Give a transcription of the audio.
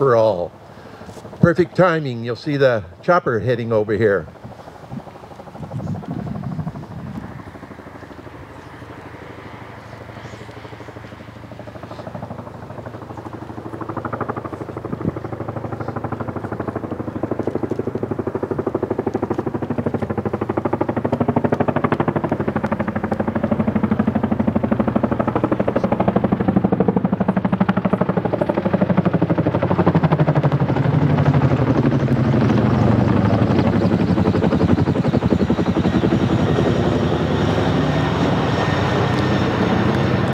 for all. Perfect timing. You'll see the chopper heading over here.